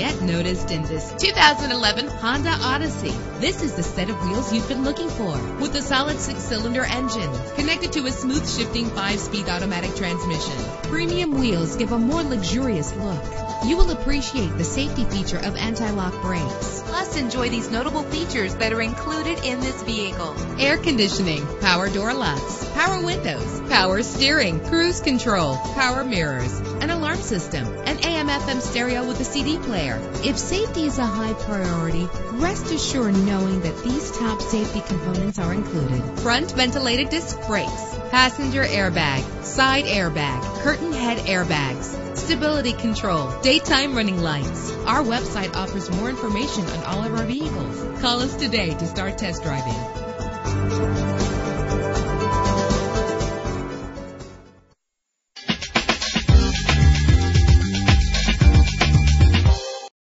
get noticed in this 2011 Honda Odyssey. This is the set of wheels you've been looking for with a solid six cylinder engine connected to a smooth shifting five speed automatic transmission. Premium wheels give a more luxurious look. You will appreciate the safety feature of anti-lock brakes. Plus, enjoy these notable features that are included in this vehicle. Air conditioning, power door locks, power windows, power steering, cruise control, power mirrors, an alarm system, an AM FM stereo with a CD player. If safety is a high priority, rest assured knowing that these top safety components are included. Front ventilated disc brakes, passenger airbag, side airbag, curtain head airbags, stability control, daytime running lights. Our website offers more information on all of our vehicles. Call us today to start test driving.